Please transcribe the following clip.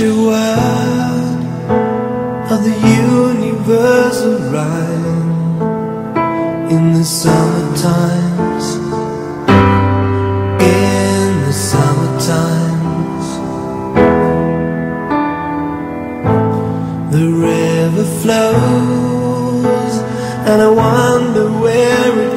picture of the universe arrive in the summer times. In the summer times, the river flows, and I wonder where it.